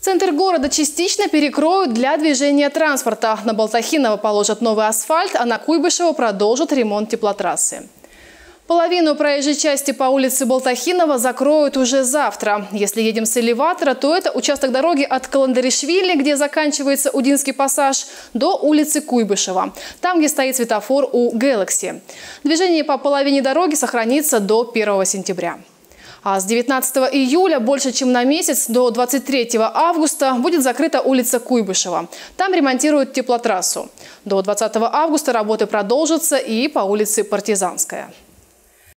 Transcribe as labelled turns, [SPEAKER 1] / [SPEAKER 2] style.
[SPEAKER 1] Центр города частично перекроют для движения транспорта. На Болтахинова положат новый асфальт, а на Куйбышева продолжат ремонт теплотрассы. Половину проезжей части по улице Болтахинова закроют уже завтра. Если едем с элеватора, то это участок дороги от Каландаришвили, где заканчивается Удинский пассаж, до улицы Куйбышева, там, где стоит светофор у Galaxy. Движение по половине дороги сохранится до 1 сентября. А с 19 июля больше чем на месяц до 23 августа будет закрыта улица Куйбышева. Там ремонтируют теплотрассу. До 20 августа работы продолжатся и по улице Партизанская.